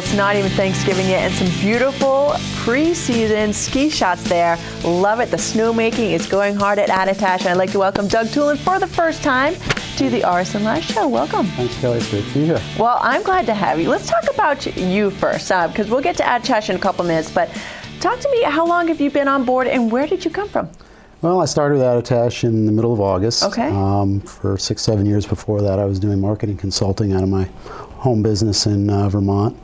It's not even Thanksgiving yet, and some beautiful preseason ski shots there. Love it. The snowmaking is going hard at Attitash. I'd like to welcome Doug Tulin for the first time to the RSN Live Show. Welcome. Thanks, Kelly. It's great to be here. Well, I'm glad to have you. Let's talk about you first, because uh, we'll get to Attitash in a couple minutes. But talk to me. How long have you been on board, and where did you come from? Well, I started with Attitash in the middle of August. Okay. Um, for six, seven years before that, I was doing marketing consulting out of my home business in uh, Vermont.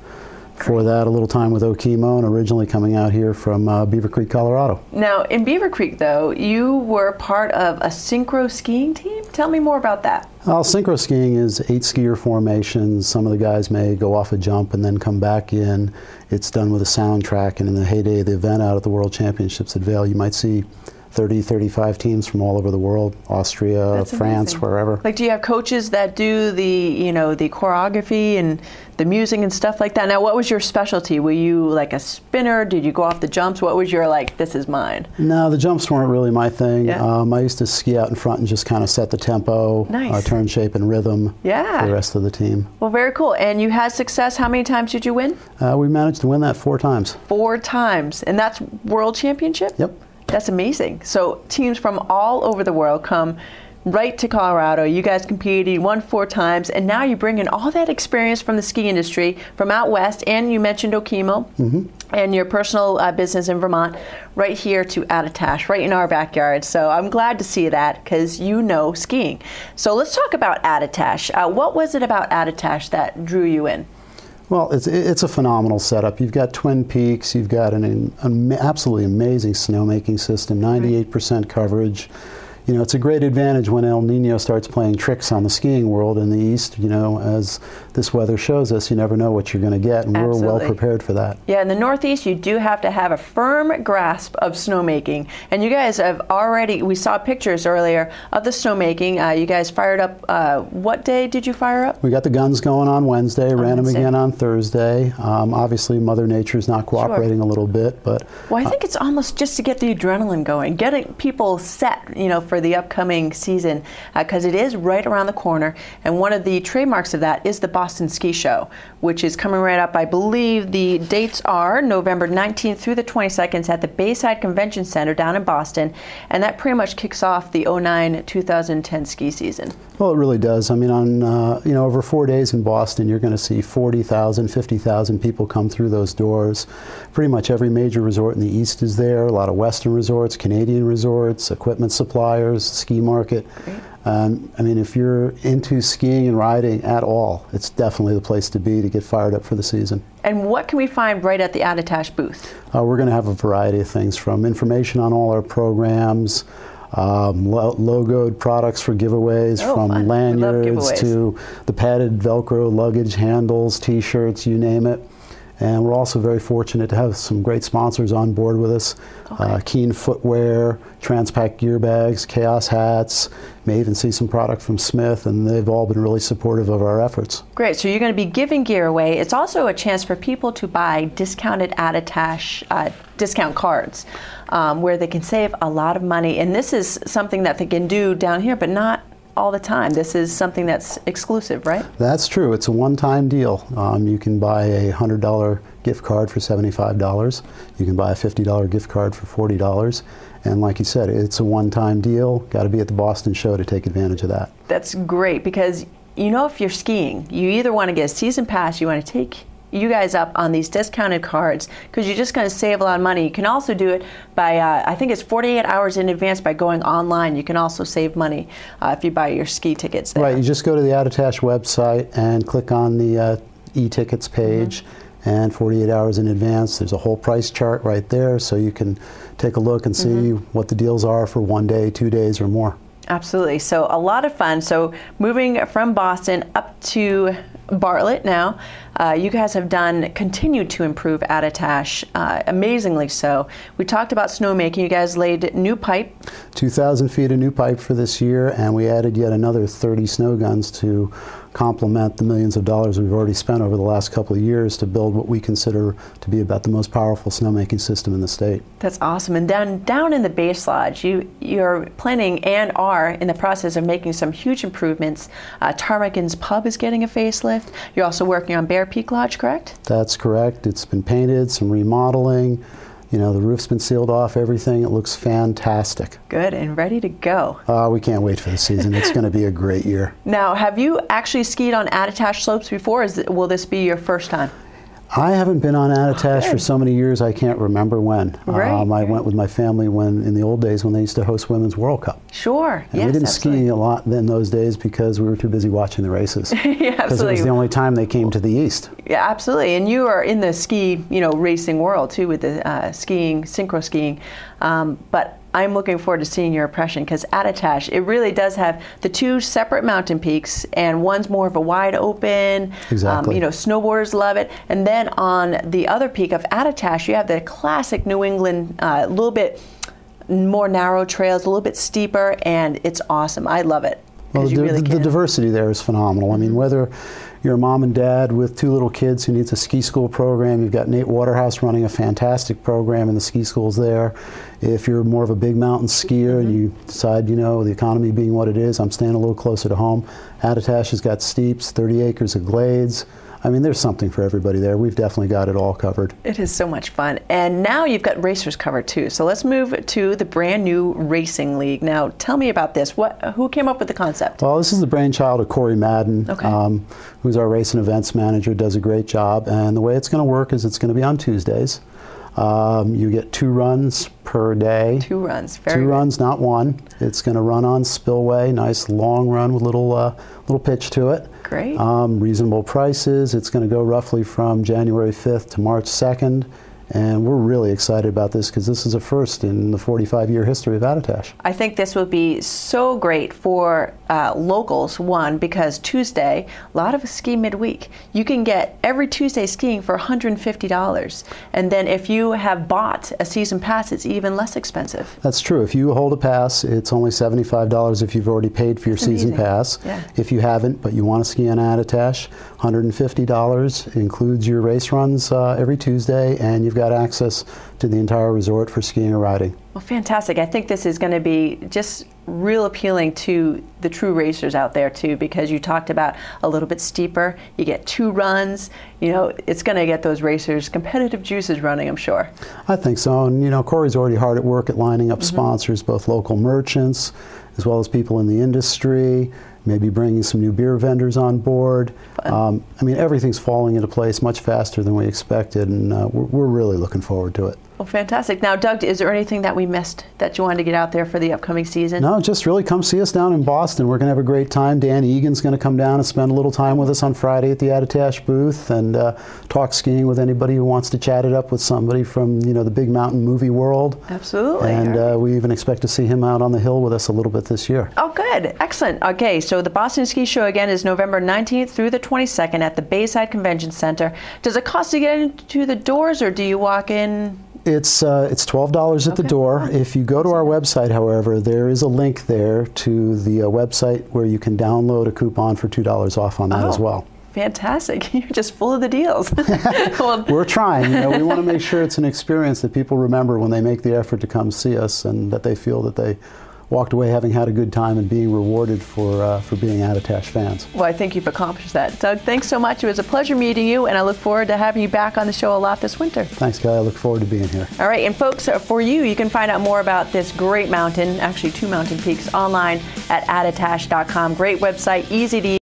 For that, a little time with Okemo, and originally coming out here from uh, Beaver Creek, Colorado. Now, in Beaver Creek, though, you were part of a synchro skiing team. Tell me more about that. Well, synchro skiing is eight skier formations. Some of the guys may go off a jump and then come back in. It's done with a soundtrack, and in the heyday of the event out at the World Championships at Vail, you might see 30, 35 teams from all over the world, Austria, That's France, amazing. wherever. Like, do you have coaches that do the, you know, the choreography and the music and stuff like that? Now, what was your specialty? Were you like a spinner? Did you go off the jumps? What was your like? This is mine. No, the jumps weren't really my thing. Yeah. Um, I used to ski out in front and just kind of set the tempo, Nice. uh, turn shape, and rhythm Yeah. for the rest of the team. Well, very cool. And you had success. How many times did you win? Uh, we managed to win that four times. Four times, and that's world championship. Yep. That's amazing. So teams from all over the world come right to Colorado. You guys competed, you won four times, and now you bring in all that experience from the ski industry from out west, and you mentioned Okemo and your personal uh, business in Vermont, right here to Attitash, right in our backyard. So I'm glad to see that because you know skiing. So let's talk about Attitash. Uh, what was it about Attitash that drew you in? Well, it's it's a phenomenal setup. You've got Twin Peaks. You've got an, an, absolutely amazing snowmaking system. Ninety-eight percent coverage. You know, it's a great advantage when El Nino starts playing tricks on the skiing world in the east. You know, as this weather shows us, you never know what you're going to get, and we're well prepared for that. Yeah, in the Northeast, you do have to have a firm grasp of snowmaking. And you guys have already, we saw pictures earlier of the snowmaking. Uh, you guys fired up, uh, what day did you fire up? We got the guns going on Wednesday, ran them again on Thursday. Um, obviously, Mother Nature's not cooperating a little bit, but Well, I think it's almost just to get the adrenaline going, getting people set, you know, for the upcoming season, because it is right around the corner. And one of the trademarks of that is the Boston Ski Show, which is coming right up. I believe the dates are November 19th through the 22nd at the Bayside Convention Center down in Boston, and that pretty much kicks off the 09-2010 ski season. well, it really does. I mean, on uh, you know over four days in Boston, you're going to see 40,000, 50,000 people come through those doors. Pretty much every major resort in the east is there. A lot of Western resorts, Canadian resorts, equipment suppliers, ski market. Um, I mean, if you're into skiing and riding at all, it's definitely the place to be to get fired up for the season. And what can we find right at the Attitash booth? Uh, we're going to have a variety of things from information on all our programs, um, lo- logoed products for giveaways, Oh, from fun. Lanyards giveaways. to the padded Velcro luggage handles, t shirts, you name it. And we're also very fortunate to have some great sponsors on board with us uh, Keen Footwear, Transpac Gear Bags, Chaos Hats. May even see some product from Smith, and they've all been really supportive of our efforts. Great. So you're going to be giving gear away. It's also a chance for people to buy discounted Attitash uh, discount cards um, where they can save a lot of money. And this is something that they can do down here, but not all the time. This is something that's exclusive, right? That's true. It's a one-time deal. Um, you can buy a hundred dollar gift card for seventy-five dollars. You can buy a fifty dollar gift card for forty dollars. And like you said, it's a one-time deal. Got to be at the Boston show to take advantage of that. That's great because you know if you're skiing, you either want to get a season pass, you want to take you guys up on these discounted cards because you're just going to save a lot of money. You can also do it by, uh, I think it's 48 hours in advance by going online. You can also save money uh, if you buy your ski tickets there. Right. You just go to the Attitash website and click on the uh, e-tickets page. And 48 hours in advance, there's a whole price chart right there, so you can take a look and see what the deals are for one day, two days, or more. Absolutely. So a lot of fun. So moving from Boston up to Bartlett now, uh, you guys have done continued to improve Attitash, uh, amazingly so. We talked about snowmaking. You guys laid new pipe. 2,000 feet of new pipe for this year, and we added yet another 30 snow guns to complement the millions of dollars we've already spent over the last couple of years to build what we consider to be about the most powerful snowmaking system in the state. That's awesome. And down down in the base lodge, you you're planning and are in the process of making some huge improvements. Uh, Ptarmigan's Pub is getting a facelift. You're also working on Bear Peak Lodge, correct? That's correct. It's been painted, some remodeling. You know, the roof's been sealed off, everything. It looks fantastic. Good and ready to go. Uh, we can't wait for the season. It's going to be a great year. Now, have you actually skied on Attitash slopes before? Is, will this be your first time? I haven't been on Attitash for so many years I can't remember when. Right, um, I went with my family when in the old days when they used to host Women's World Cup. Sure. And yes, we didn't absolutely. ski a lot in those days because we were too busy watching the races. yeah, Because it was the only time they came to the east. Yeah, absolutely. And you are in the ski, you know, racing world too with the uh, skiing, synchro skiing. Um, but I'm looking forward to seeing your impression because Attitash, it really does have the two separate mountain peaks, and one's more of a wide open. Exactly. Um, you know, snowboarders love it. And then on the other peak of Attitash, you have the classic New England, a little bit more narrow trails, a little bit steeper, and it's awesome. I love it. Well, the, really the can. diversity there is phenomenal. I mean, whether you're a mom and dad with two little kids who needs a ski school program, you've got Nate Waterhouse running a fantastic program, in the ski school's there. If you're more of a big mountain skier and you decide, you know, the economy being what it is, I'm staying a little closer to home. Attitash has got steeps, 30 acres of glades. I mean, there's something for everybody there. We've definitely got it all covered. It is so much fun. And now you've got racers covered too. So let's move to the brand new Racing League. Now, tell me about this. What who came up with the concept? Well, this is the brainchild of Corey Madden, Okay. um, who's our race and events manager, does a great job. And the way it's going to work is it's going to be on Tuesdays. Um, you get two runs per day. Two runs. Very Two good. runs, not one. It's going to run on spillway, nice long run with little uh, little pitch to it. Great. Um, reasonable prices. It's going to go roughly from January 5th to March 2nd. And we're really excited about this because this is a first in the 45 year history of Attitash. I think this will be so great for uh, locals, one, because Tuesday, a lot of us ski midweek. You can get every Tuesday skiing for $150. And then if you have bought a season pass, it's even less expensive. That's true. If you hold a pass, it's only $75 if you've already paid for your That's season amazing. pass. Yeah. If you haven't, but you want to ski on Attitash, $150 includes your race runs uh, every Tuesday, and you've got access to the entire resort for skiing or riding. Well, fantastic. I think this is going to be just real appealing to the true racers out there too because you talked about a little bit steeper you get two runs you know it's going to get those racers competitive juices running i'm sure I think so. And, you know, Corey's already hard at work at lining up mm-hmm. sponsors, both local merchants as well as people in the industry, maybe bringing some new beer vendors on board. Um, I mean, everything's falling into place much faster than we expected, and uh, we're, we're really looking forward to it. Well fantastic now doug is there anything that we missed that you wanted to get out there for the upcoming season No, just really come see us down in Boston. We're going to have a great time. Dan Egan's going to come down and spend a little time with us on Friday at the Attitash booth and uh, talk skiing with anybody who wants to chat it up with somebody from you know the big mountain movie world. absolutely And right. uh, we even expect to see him out on the hill with us a little bit this year. Oh, good. Excellent. Okay, so the Boston Ski Show again is November 19th through the 22nd at the Bayside Convention Center. Does it cost to get into the doors, or do you walk in? It's uh, it's twelve dollars at the door. If you go to our website, however, there is a link there to the uh, website where you can download a coupon for two dollars off on that as Oh. well. Fantastic. You're just full of the deals. well, We're trying. You know, we want to make sure it's an experience that people remember when they make the effort to come see us, and that they feel that they walked away having had a good time and being rewarded for uh, for being Attitash fans. well, I think you've accomplished that. Doug, thanks so much. It was a pleasure meeting you, and I look forward to having you back on the show a lot this winter. Thanks, Guy. I look forward to being here. All right, and folks, uh, for you, you can find out more about this great mountain, actually two mountain peaks, online at attitash.com. Great website, easy to